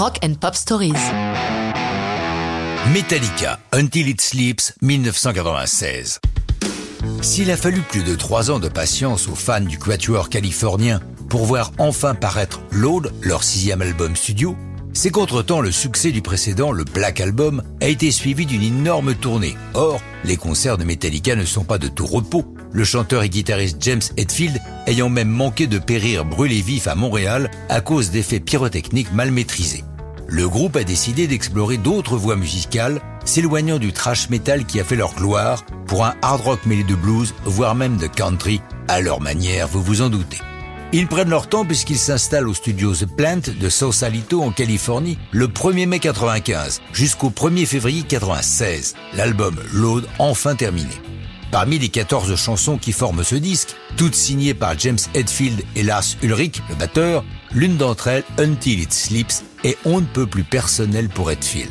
Rock and Pop Stories. Metallica, Until It Sleeps, 1996. S'il a fallu plus de trois ans de patience aux fans du quatuor californien pour voir enfin paraître Load, leur sixième album studio, c'est qu'entre-temps le succès du précédent, le Black Album, a été suivi d'une énorme tournée. Or, les concerts de Metallica ne sont pas de tout repos, le chanteur et guitariste James Hetfield ayant même manqué de périr brûlé vif à Montréal à cause d'effets pyrotechniques mal maîtrisés. Le groupe a décidé d'explorer d'autres voies musicales, s'éloignant du thrash metal qui a fait leur gloire pour un hard rock mêlé de blues, voire même de country, à leur manière, vous vous en doutez. Ils prennent leur temps puisqu'ils s'installent au studio The Plant de Sausalito en Californie le 1er mai 95 jusqu'au 1er février 96. L'album Load enfin terminé. Parmi les 14 chansons qui forment ce disque, toutes signées par James Hetfield et Lars Ulrich, le batteur, l'une d'entre elles, Until It Sleeps, est on ne peut plus personnelle pour Hetfield.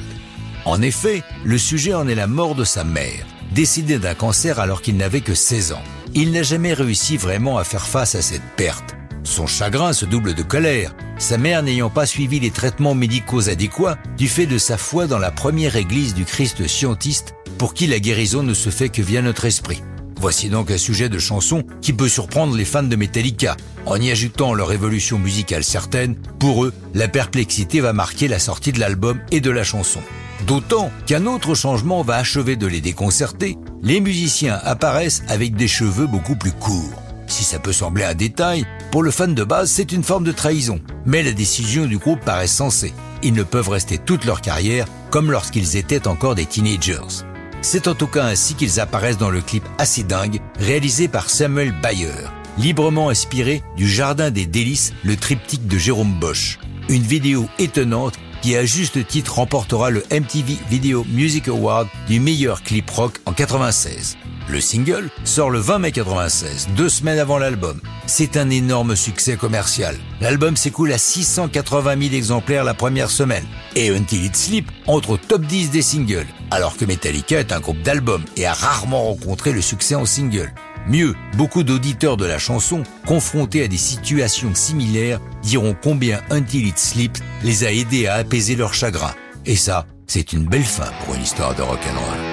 En effet, le sujet en est la mort de sa mère, décédée d'un cancer alors qu'il n'avait que 16 ans. Il n'a jamais réussi vraiment à faire face à cette perte. Son chagrin se double de colère, sa mère n'ayant pas suivi les traitements médicaux adéquats du fait de sa foi dans la première église du Christ scientiste pour qui la guérison ne se fait que via notre esprit. Voici donc un sujet de chanson qui peut surprendre les fans de Metallica. En y ajoutant leur évolution musicale certaine, pour eux, la perplexité va marquer la sortie de l'album et de la chanson. D'autant qu'un autre changement va achever de les déconcerter. Les musiciens apparaissent avec des cheveux beaucoup plus courts. Si ça peut sembler un détail, pour le fan de base, c'est une forme de trahison. Mais la décision du groupe paraît sensée. Ils ne peuvent rester toute leur carrière comme lorsqu'ils étaient encore des teenagers. C'est en tout cas ainsi qu'ils apparaissent dans le clip assez dingue réalisé par Samuel Bayer, librement inspiré du Jardin des délices, le triptyque de Jérôme Bosch. Une vidéo étonnante qui à juste titre remportera le MTV Video Music Award du meilleur clip rock en 96. Le single sort le 20 mai 96, deux semaines avant l'album. C'est un énorme succès commercial. L'album s'écoule à 680 000 exemplaires la première semaine. Et Until It Sleep entre au top 10 des singles, alors que Metallica est un groupe d'albums et a rarement rencontré le succès en single. Mieux, beaucoup d'auditeurs de la chanson, confrontés à des situations similaires, diront combien Until It Sleep les a aidés à apaiser leur chagrin. Et ça, c'est une belle fin pour une histoire de rock'n'roll.